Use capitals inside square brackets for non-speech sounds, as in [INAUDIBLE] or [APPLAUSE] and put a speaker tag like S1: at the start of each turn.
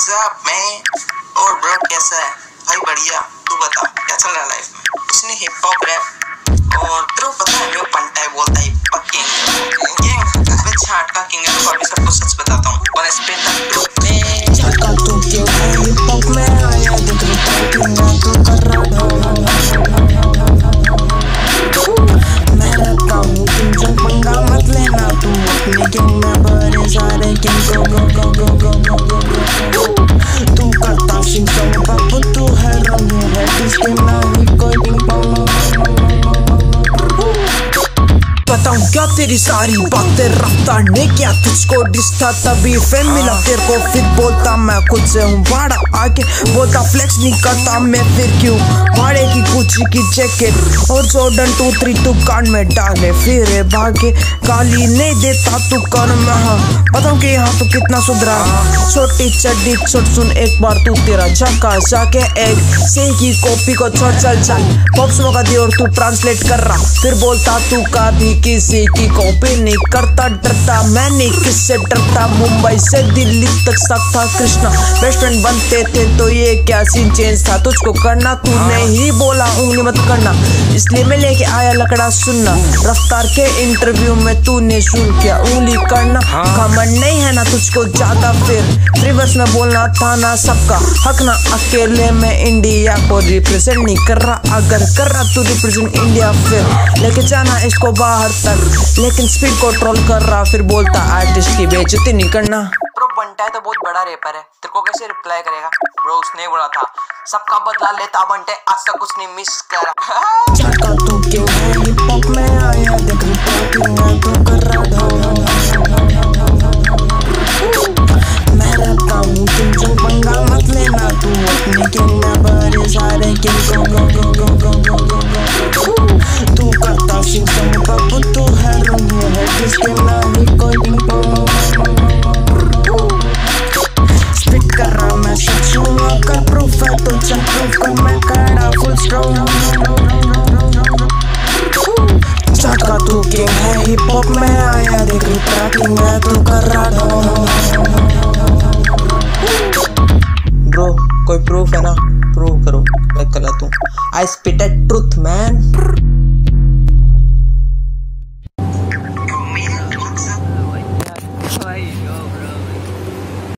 S1: WhatsApp में और bro कैसा है? भाई, बढ़िया। तू बता, क्या चल रहा है लाइफ में? उसने हिप हॉप रैप और ब्रो पता है जो पंटा है, बोलता है
S2: बताऊँ क्या तेरी सारी बातें रफ्तार ने क्या? तुझको डिस्टा तभी फेम मिला, तेरे को फिर बोलता मैं खुद से हूँ भाड़ा आके बोलता फ्लेक्स नहीं करता मैं फिर क्यों? भाड़े की कुछ की जैकेट और जॉर्डन टू थ्री तू कान में डाले, फिर भागे, गाली नहीं देता तू कान में हाँ। बताऊँ कि यहाँ तो कितना सुधरा। छोटी चड्डी छोट सुन, एक बार तू तेरा झका, जाके एक से की कॉपी को छोड़, चल चल। बॉक्स मौका दी और तू ट्रांसलेट कर रहा। फिर बोलता, तू कभी किसी की कॉपी नहीं करता डरता मैं नहीं किससे डरता? मुंबई से दिल्ली तक सब था कृष्णा। बेस्ट फ्रेंड बनते थे तो ये क्या सीन चेंज था? तुझको करना तूने ही। बोला उंगली मत करना। इसलिए मैं लेके आया लकड़ा सुनना। रफ्तार के इंटरव्यू में तूने शुरू किया उंगली करना। घमंड नहीं है ना तुझको ज़्यादा फिर। रिवर्स में बोलना था ना सबका। हक ना अकेले में इंडिया को रिप्रेजेंट नहीं कर रहा। अगर कर रहा तू रिप्रेजेंट इंडिया फिर। लेके जाना इसको बाहर तक। लेकिन स्पीड कंट्रोल कर रहा फिर बोलता आर्टिस्ट की बेइज्जती नहीं करना।
S1: ब्रो बंटा है तो बहुत बड़ा रेपर है। तेरे को कैसे रिप्लाई करेगा? ब्रो उसने बोला था सबका बदला लेता बंटे आज तक उसने मिस करा। [LAUGHS]
S2: तू क्यों है? हिप हॉप में है तो तू किंग है हिप हॉप में आया देख ट्रैकिंग मैं तो कर रहा ब्रो कोई प्रूफ है ना? प्रूव करो। मैं गलत हूँ। आई स्पिट ट्रुथ मैन